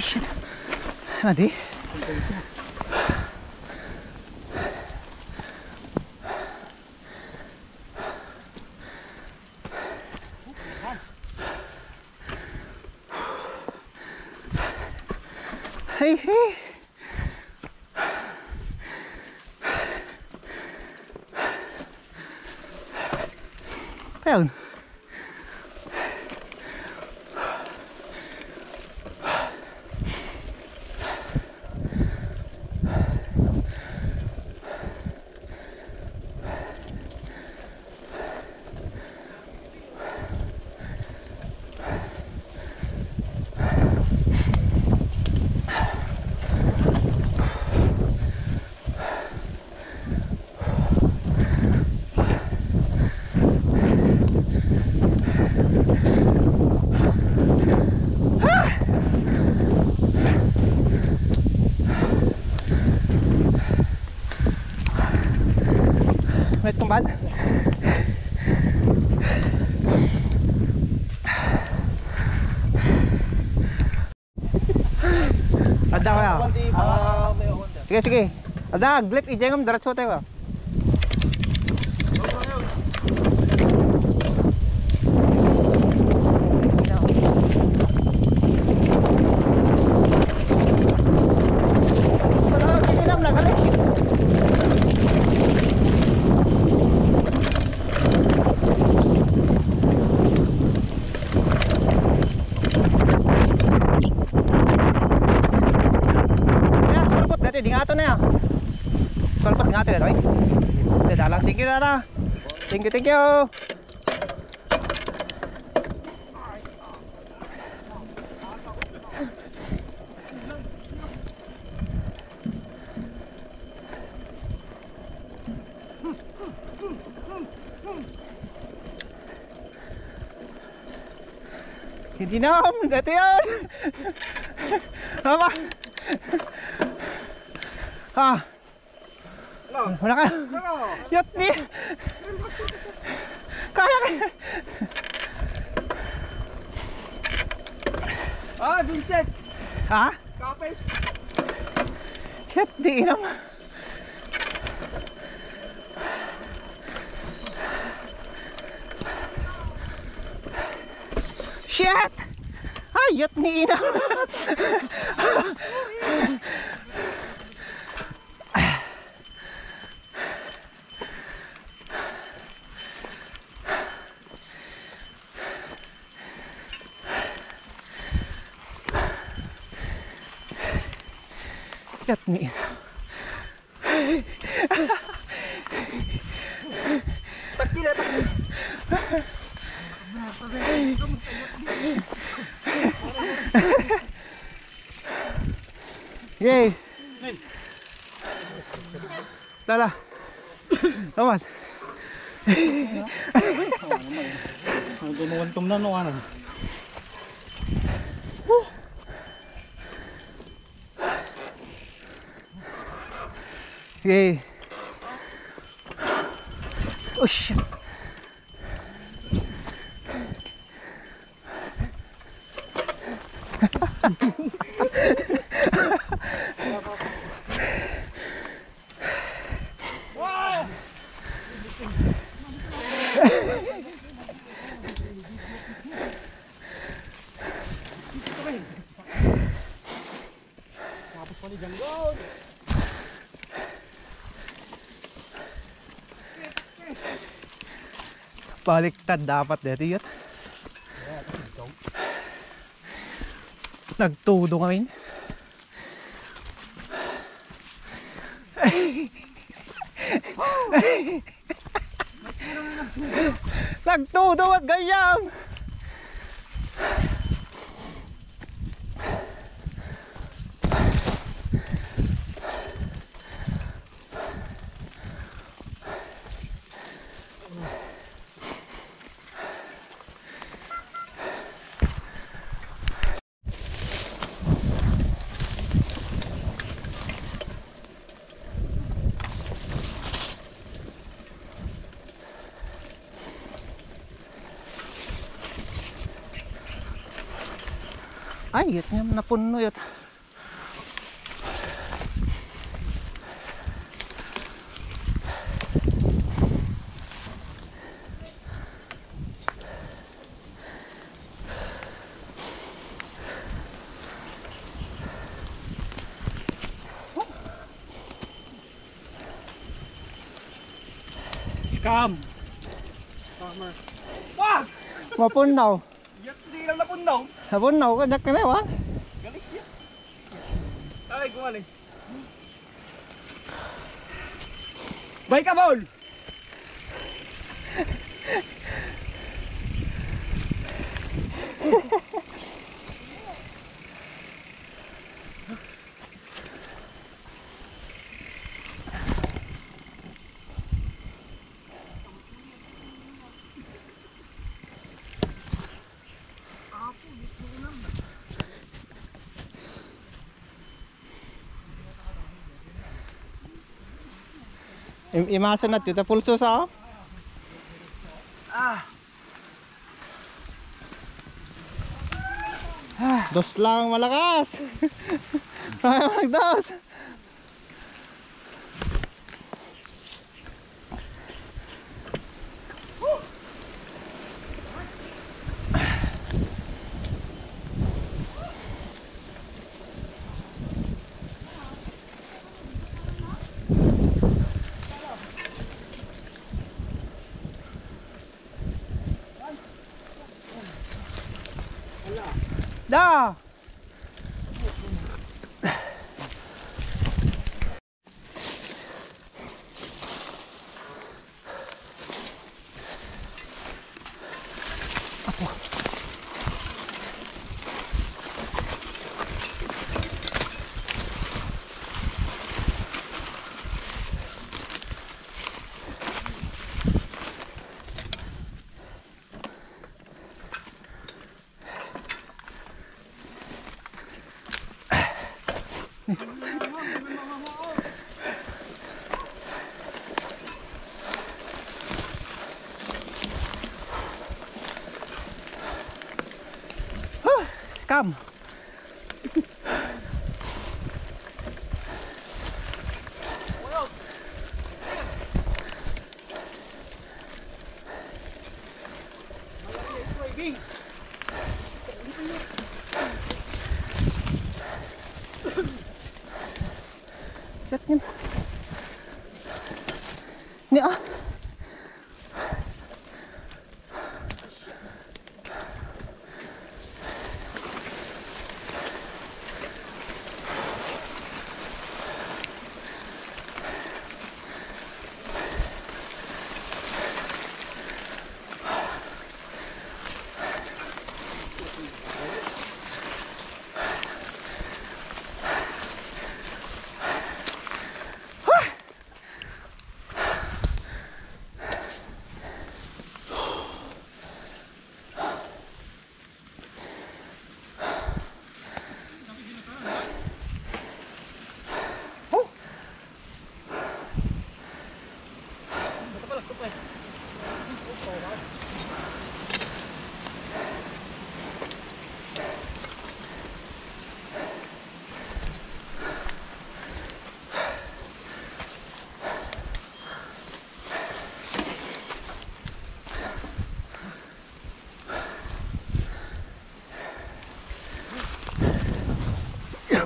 Ay, shit. Sige sige. Ada glip ijengam diretso tayo. Wala, hindi lang nagalit. Ya, sulpot dati di nga ato na ya. Sulpot nga ato na, oy. Dalang thank you dada. Thank you, thank you. Hindi na, dati yan. Apa? Ah. Wala ka. Yot ni. Kaya ka. Ah, Vincent! Ha? Kapes! Shit, di inam. Shit! Ayot ni inam. Shit ni inam. Takila, takila! Yay! Lala. Naman. Ang gumuwantom na no ano. Okay. Oh shit. Baliktad dapat dito yun. Nagtudo kami. Nagtudo at gayam. Ay, yun nga napuno yun. Scam. Scammer. Wag! Mapunaw. Yak di lang napundaw. Napunaw ka, ka na wan. Galis ya. Ay, gumalis. Bay ka, Paul! Na tita pulso sa Ah! Dos lang malakas. Magdos.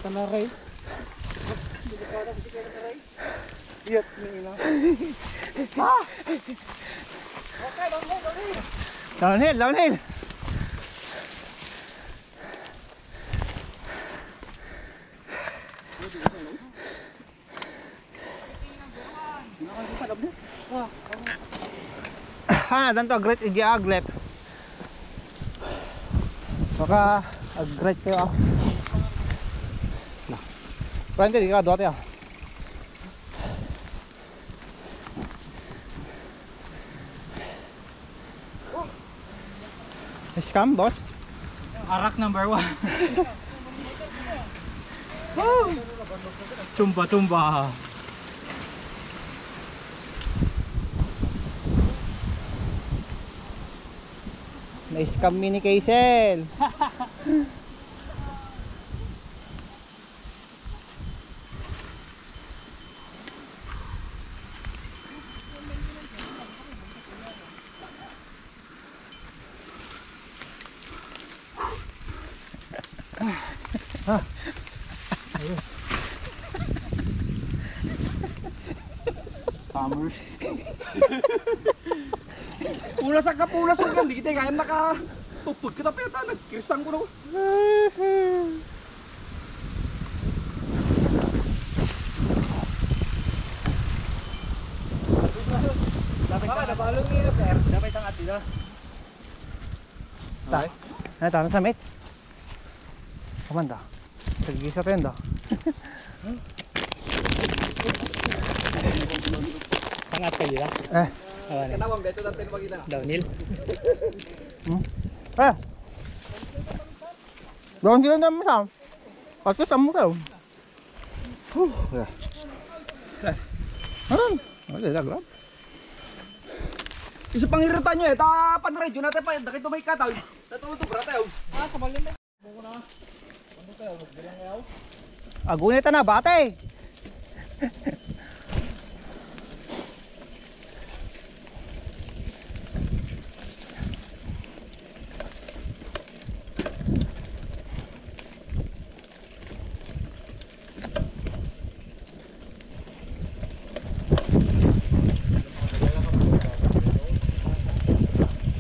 Tanaray. Iyat ni ina. Okay, bangko, bangko. Downhill, downhill. Ah, danto great igi aglep. Maka agret kayo ah. 不然这里给我剁掉。Is come, boss? Arak number one. tumba, tumba. Nice come, mini Kaisel. kapulas ko kan, di kita kaya naka tupod kita pa yata, nagkirisang ko na. Dapat sa nabalong sir. Dapat sa atin na. Ta. Ano ta sa met? Kumanda. Tagisa pa yun daw. Sangat ka dila. Eh. Awan. Katawang beto natin magina. Downhill. Eh. Doon sila na masam. Pati sa mukha. Huh. Ya. Ano? Wala na grab. Isa pang hiratan nyo eh, ta panradyo natin pa, daki tumay kataw. Natulog brate oh. Ah, kabalin na. Agunita na bate.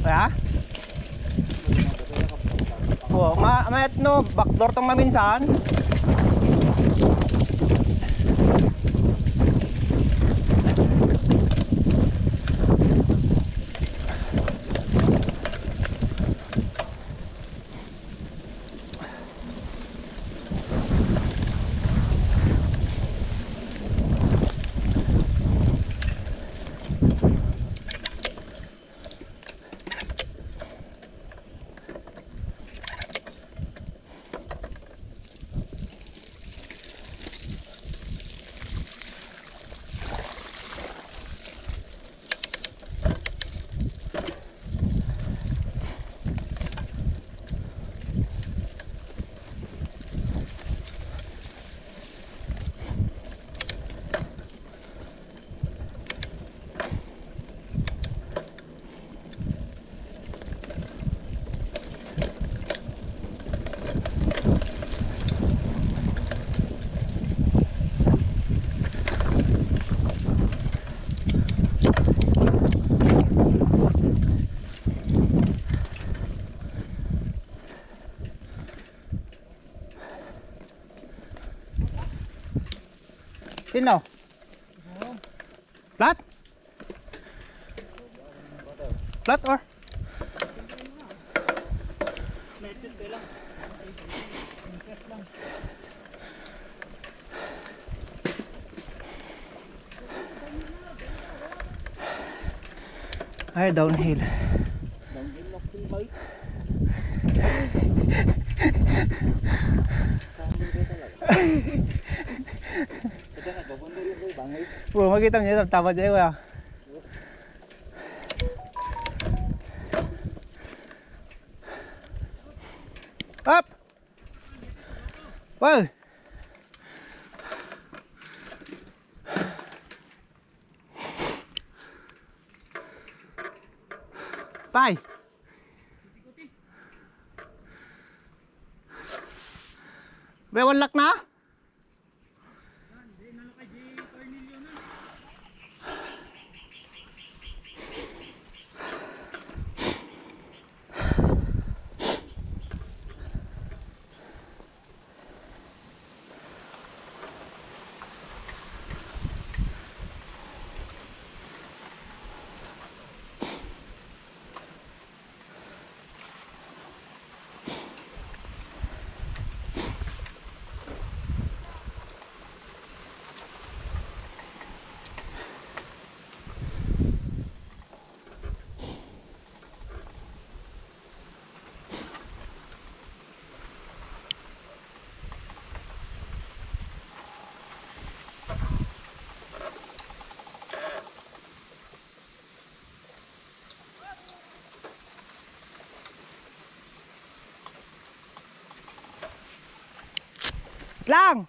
Ya? Oh, ma mayat backdoor tong maminsan. Sino? Flat? Flat or? Ay, downhill. cái tầm nhé tầm tầm vào dễ rồi à. Up. Wow. Wait lang!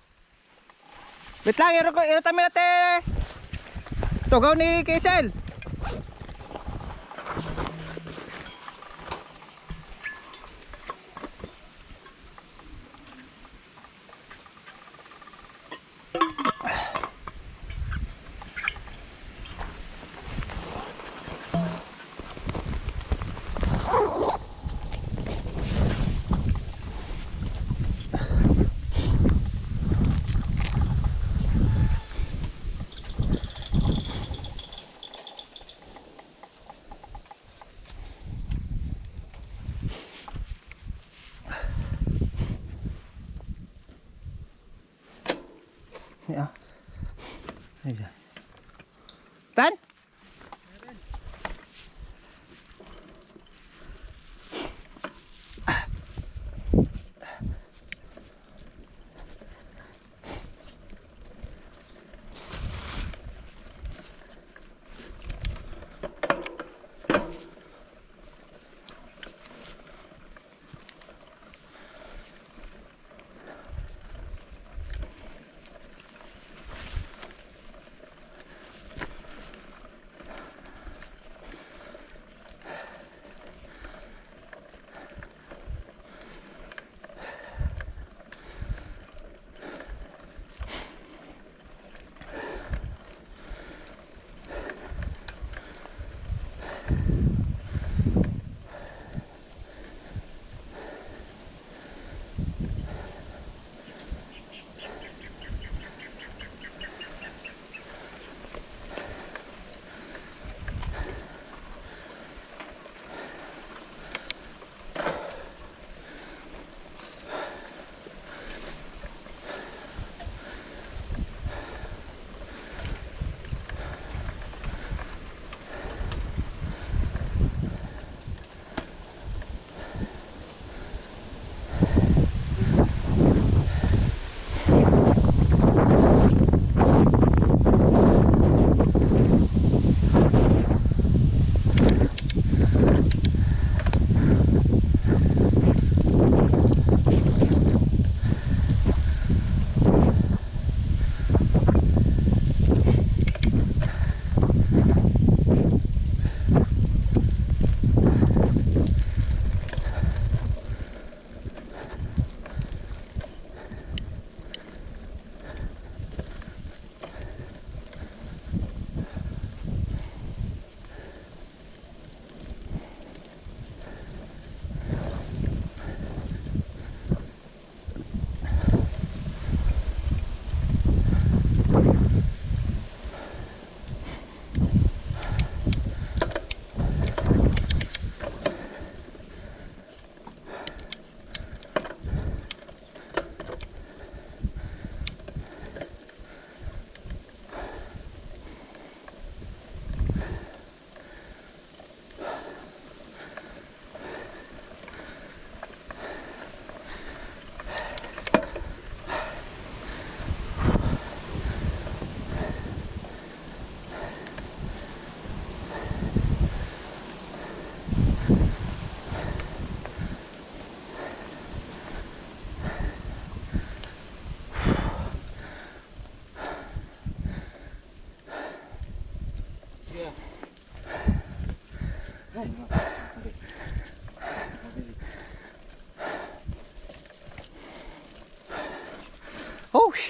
Wait lang, iro ko, iro tayo natin. Tugaw ni Kisel. Ya. Ayan. Tan?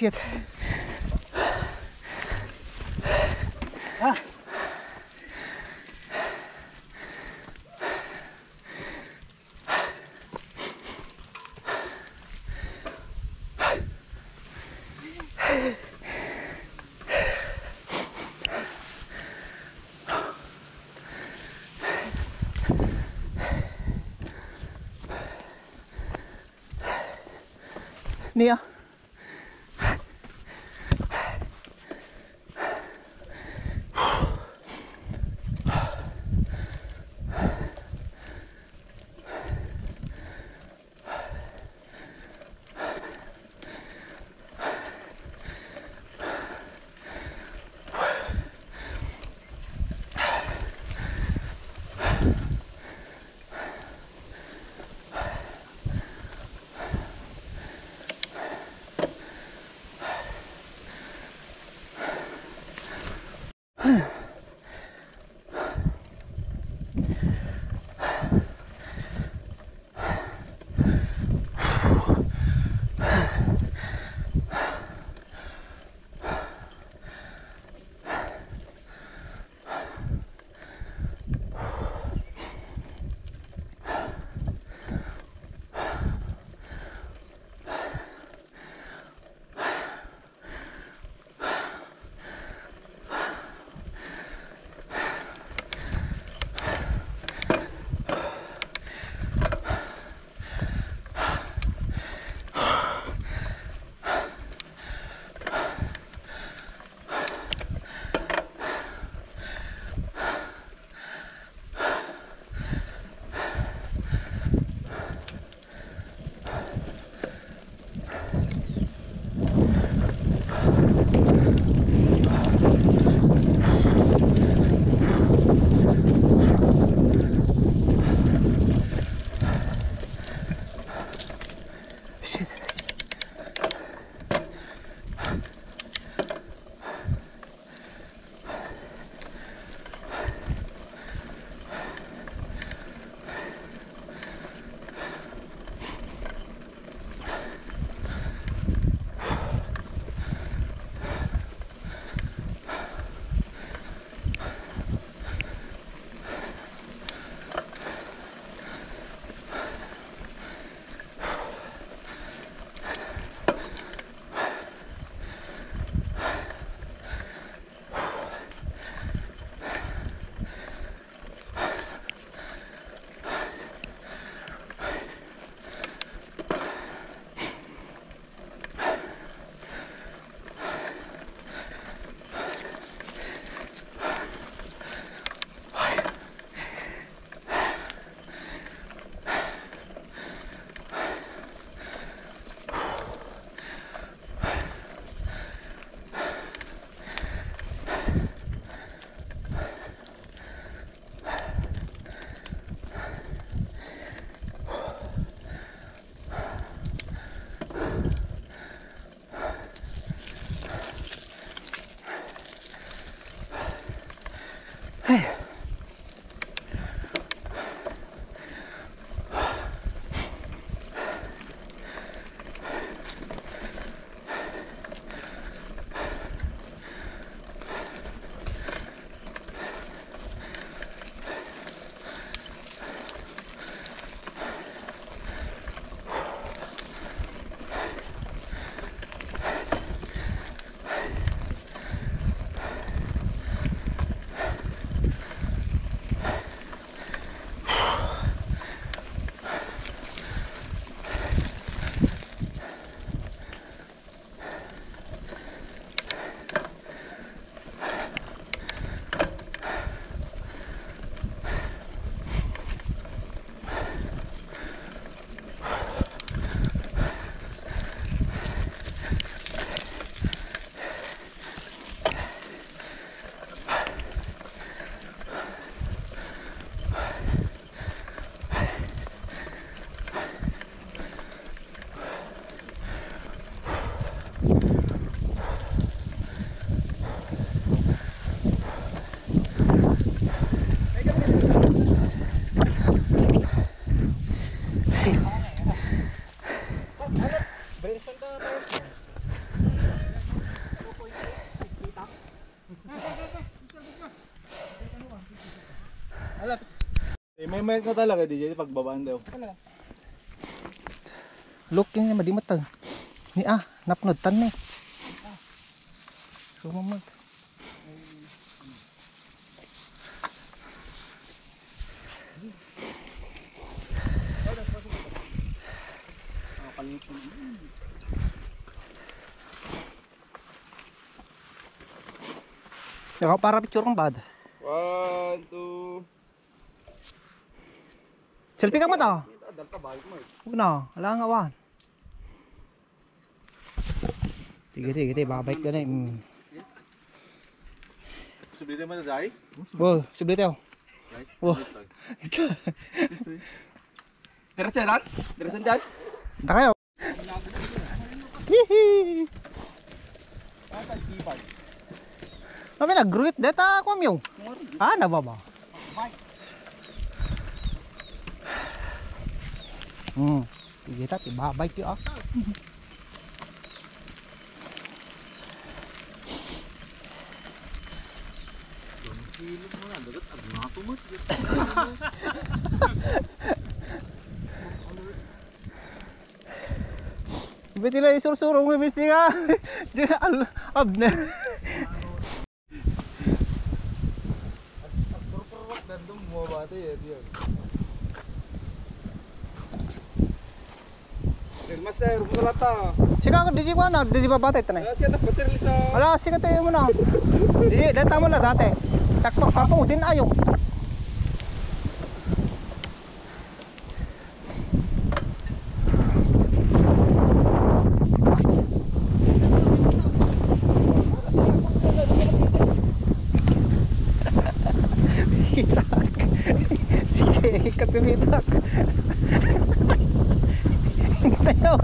Oh May mic na talaga, DJ, pagbabaan daw. Looking niya madimat to. Ni ah, napnod tan ni. Sumamag. Ikaw para picture kong bad. One, two. Selfie ka mo to. Huwag na, wala nga wan. Sige, sige, sige, babalik ka na eh. Mm. Sublitin mo na, Jai? Wow, sublit yun. Wow. Diretso yan? Diretso yan. Ito kayo. Hihi. Kami nag-gruit. Deta ako yung. Ah, nababa. Hmm. Sige tati, babay ko ah. Beti lah suruh-suruh ngi mesti ka. Dia al abne. Purpurwak dan dum mo ba ito eh, diyan. Master, rumalata. Sika ko di ko na, di ba batay tanay. Kaya siya napatir sa... Ala, sika tayo mo na. Di, data mo na dati. Sakto papang utin ayo. Hitak. Sige, katumitak. Tayo,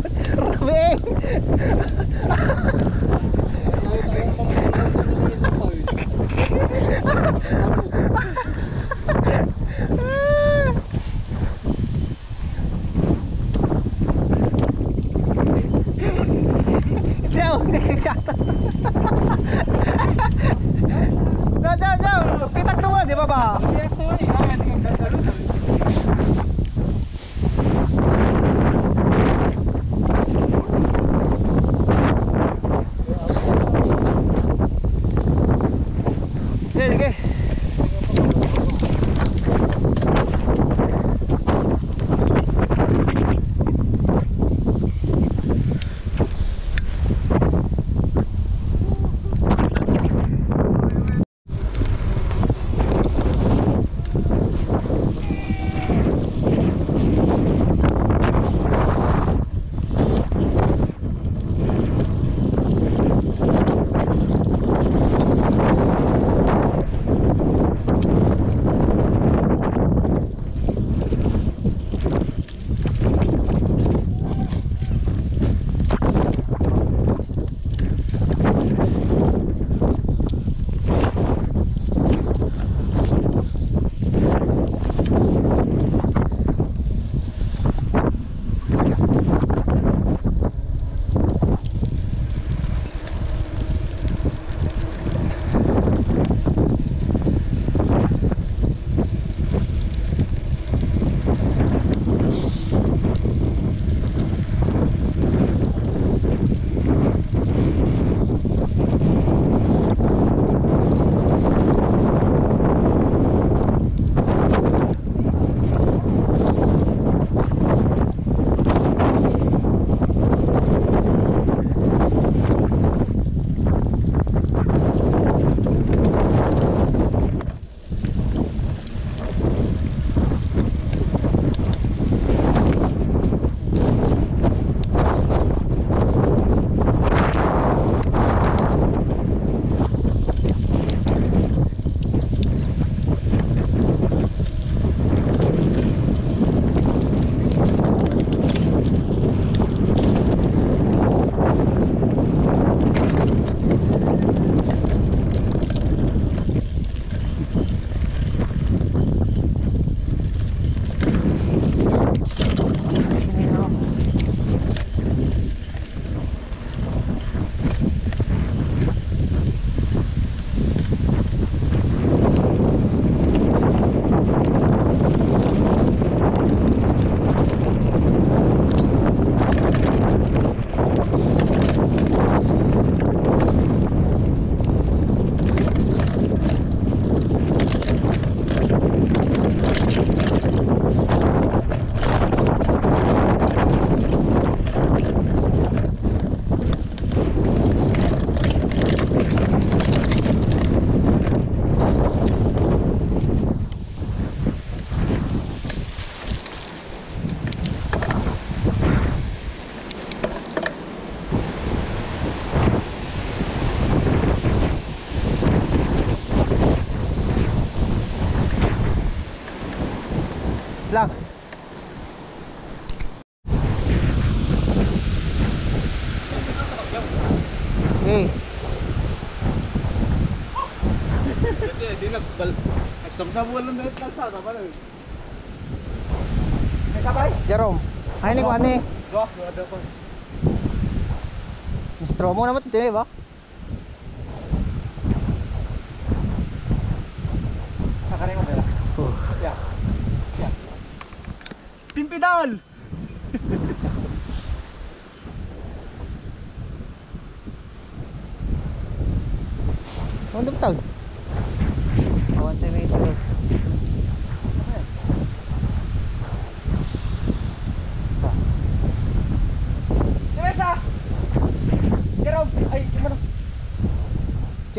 tenez, va.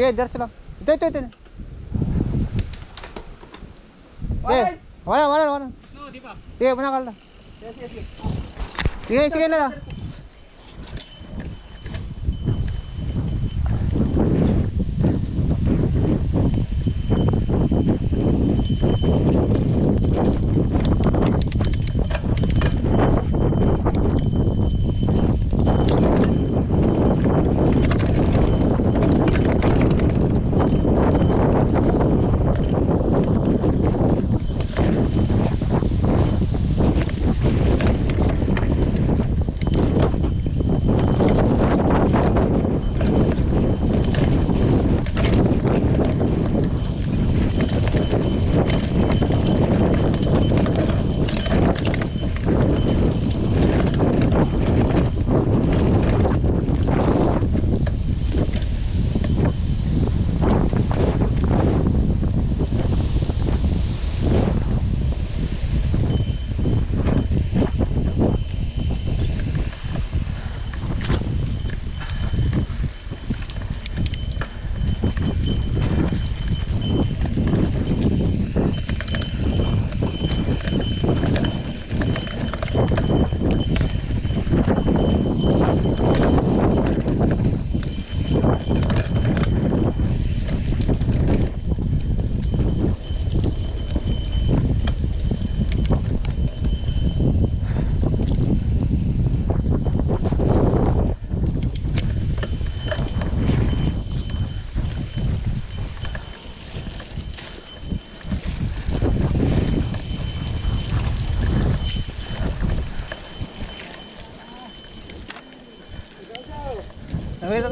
Sige, diretso lang. Ito, ito, ito. Sige, wala, wala, wala. No, di ba? Sige, manakal na. Sige, sige, sige. Sige, sige na.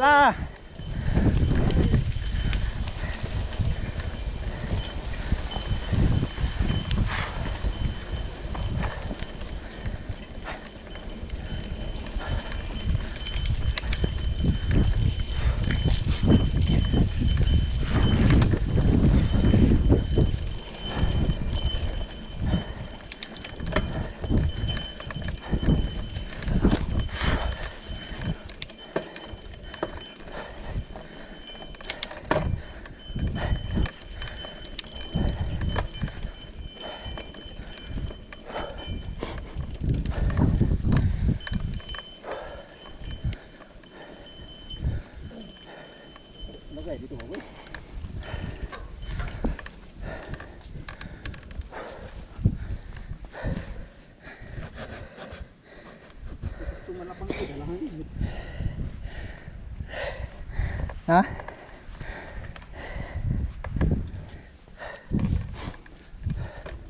Ah. Ha?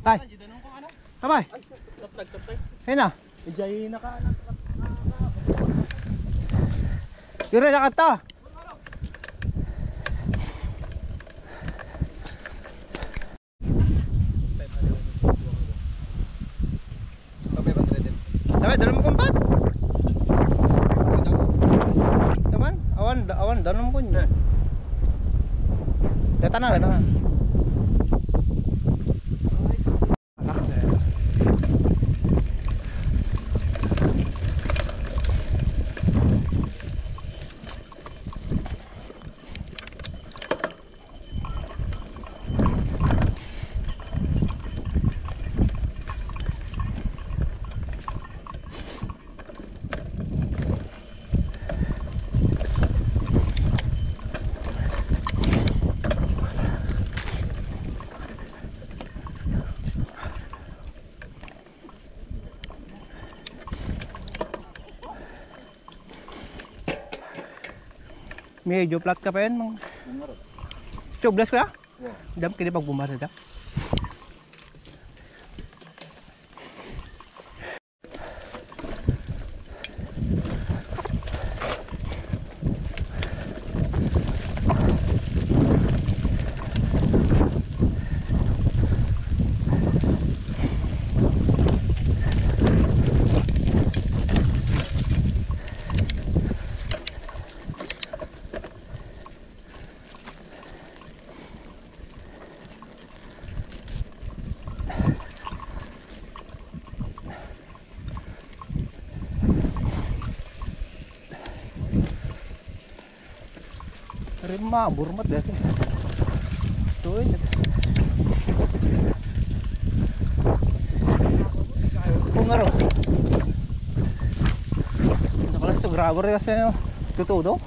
Tay. Abay. Tatag, tatag. Ayun na. Ijay naka. Yure na kanta. Medyo flat ka pa yan. Mga... Tubeless ko ya? Dam kini Rima, burmat dati. Tuloy. Kung aro. Nakalas to grabber kasi. Tutudo.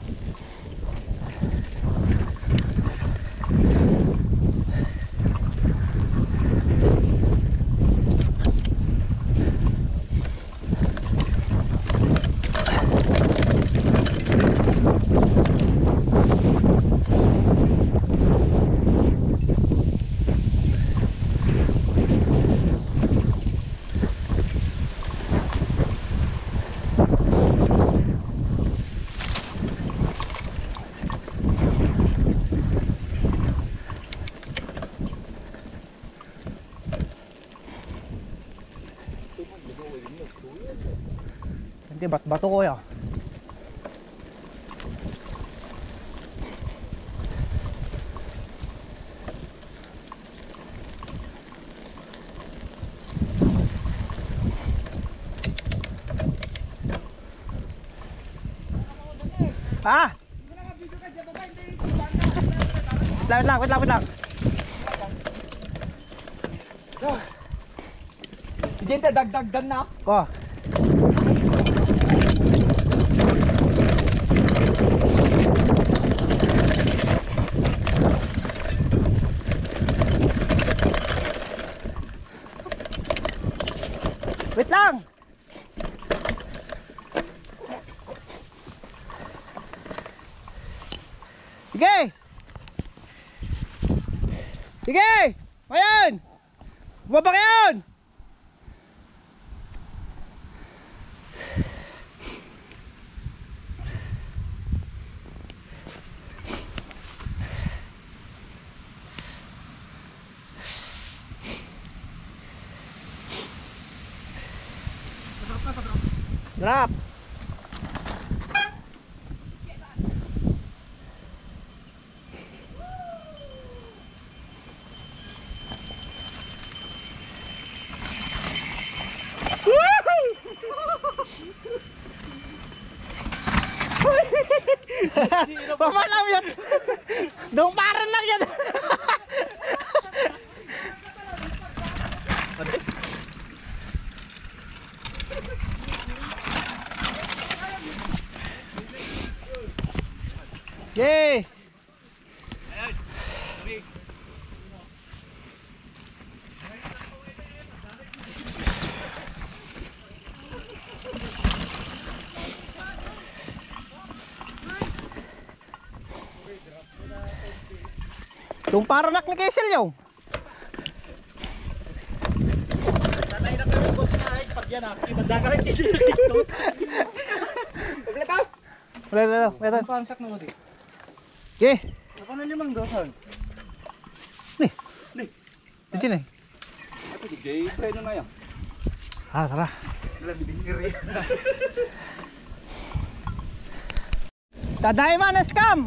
Hindi, bat bato ko ya. Ah! Wait lang, wait lang, wait lang, tayo dagdagdan na. Oh. Wait lang. Sige. Sige. Ayan. Bumaba ka yan. Drop. Papa lang yan. Dumparan lang yan. Yay! Yung paranak ni Kessel yung. Sanay na kayo boss na ay pag yan ah. Ibanda ka rin kasi dito. Wala ka. Wala, wala, wala. Pansak na mo di. Okay. Ako na limang dosan. Ito na eh. Ako di gay pre na yan. Ah, tara. Wala bidingiri. Taday man na scam.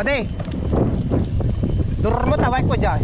Pati. Durmut away ko diyan.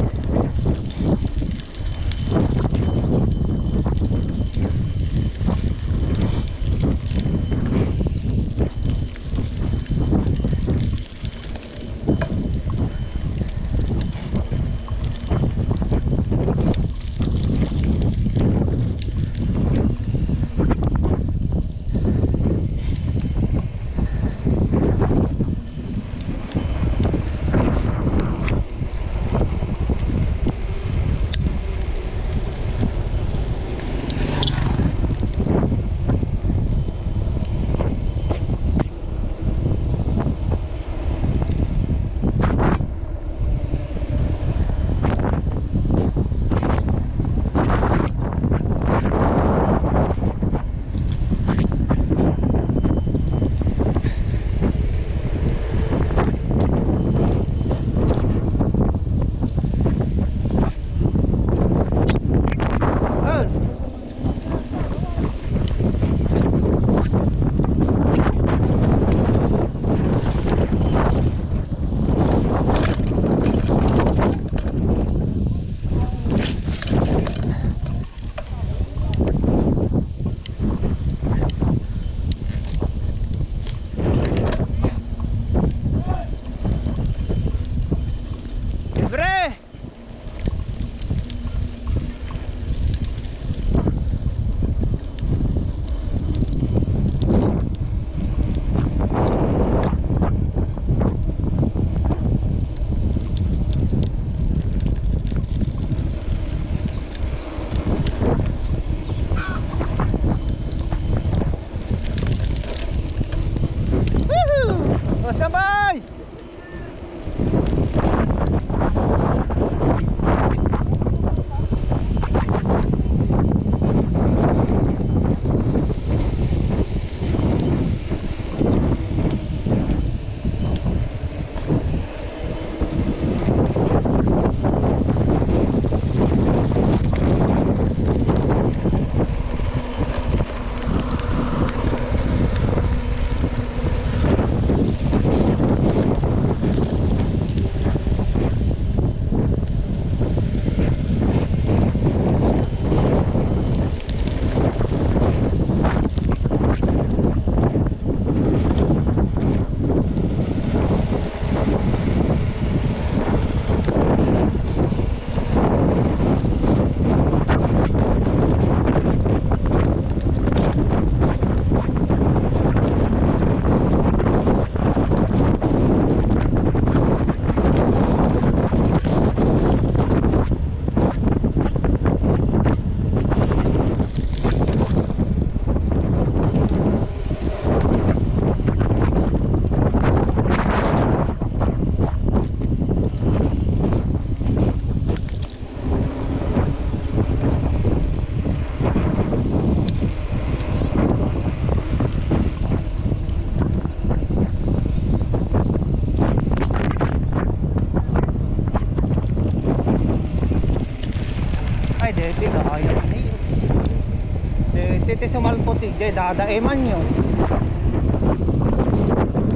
Di, titi sumalpot di, dada eman yun.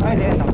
Ay, di.